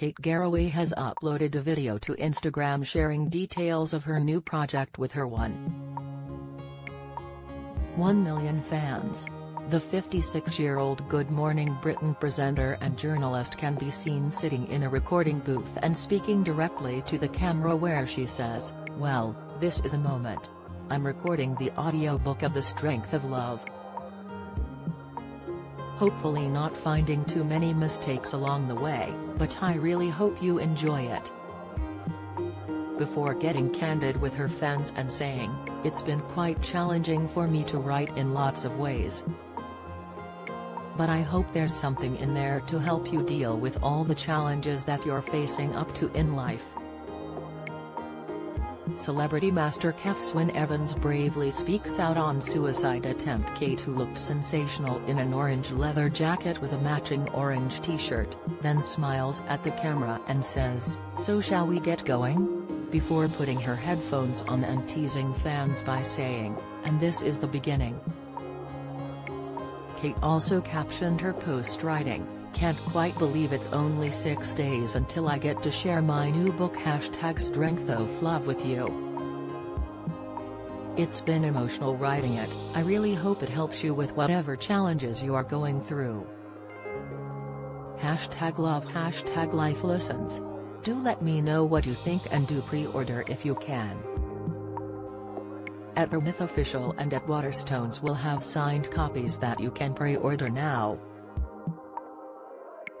Kate Garraway has uploaded a video to Instagram sharing details of her new project with her 1. 1 million fans. The 56-year-old Good Morning Britain presenter and journalist can be seen sitting in a recording booth and speaking directly to the camera where she says, well, this is a moment. I'm recording the audiobook of The Strength of Love. Hopefully not finding too many mistakes along the way, but I really hope you enjoy it. Before getting candid with her fans and saying, it's been quite challenging for me to write in lots of ways. But I hope there's something in there to help you deal with all the challenges that you're facing up to in life. Celebrity MasterChef's Wynne Evans bravely speaks out on suicide attempt Kate who looks sensational in an orange leather jacket with a matching orange t-shirt, then smiles at the camera and says, so shall we get going? Before putting her headphones on and teasing fans by saying, and this is the beginning. Kate also captioned her post writing, can't quite believe it's only six days until I get to share my new book hashtag strength of love with you. It's been emotional writing it, I really hope it helps you with whatever challenges you are going through. Hashtag love hashtag life lessons. Do let me know what you think and do pre-order if you can. At Myth Official and at Waterstones will have signed copies that you can pre-order now.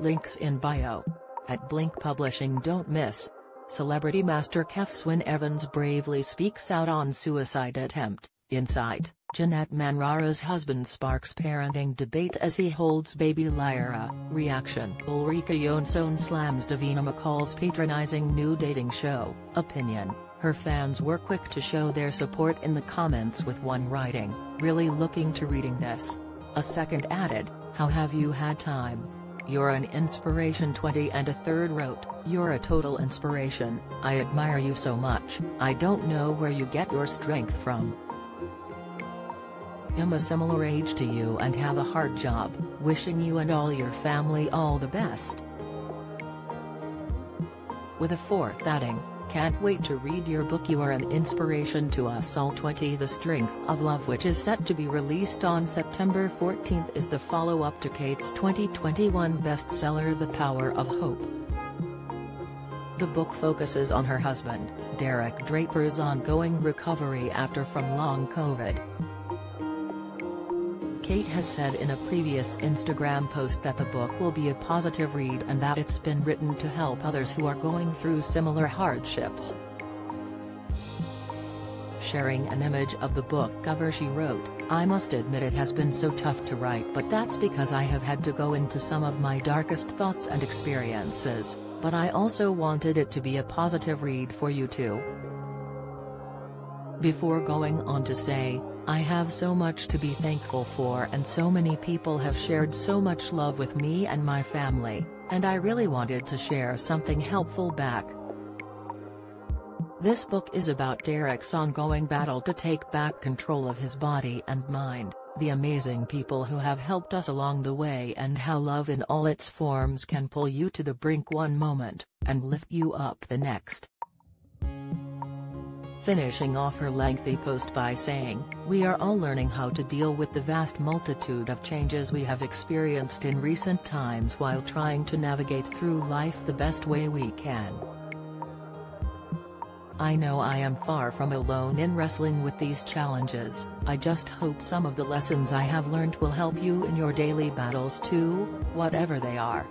Links in bio. At Blink Publishing don't miss. Celebrity MasterChef's Wynne Evans bravely speaks out on suicide attempt, Insight, Janette Manrara's husband sparks parenting debate as he holds baby Lyra, reaction Ulrika Jonsson slams Davina McCall's patronizing new dating show, opinion, her fans were quick to show their support in the comments with one writing, really looking to reading this. A second added, how have you had time? You're an inspiration 20 and a third wrote, you're a total inspiration, I admire you so much, I don't know where you get your strength from. I'm a similar age to you and have a hard job, wishing you and all your family all the best. With a fourth adding, can't wait to read your book You are an inspiration to us all 20 The Strength of Love which is set to be released on September 14 is the follow-up to Kate's 2021 bestseller The Power of Hope. The book focuses on her husband, Derek Draper's ongoing recovery after from long COVID. Kate has said in a previous Instagram post that the book will be a positive read and that it's been written to help others who are going through similar hardships. Sharing an image of the book cover she wrote, I must admit it has been so tough to write but that's because I have had to go into some of my darkest thoughts and experiences, but I also wanted it to be a positive read for you too. Before going on to say, I have so much to be thankful for and so many people have shared so much love with me and my family, and I really wanted to share something helpful back. This book is about Derek's ongoing battle to take back control of his body and mind, the amazing people who have helped us along the way and how love in all its forms can pull you to the brink one moment, and lift you up the next finishing off her lengthy post by saying, We are all learning how to deal with the vast multitude of changes we have experienced in recent times while trying to navigate through life the best way we can. I know I am far from alone in wrestling with these challenges, I just hope some of the lessons I have learned will help you in your daily battles too, whatever they are.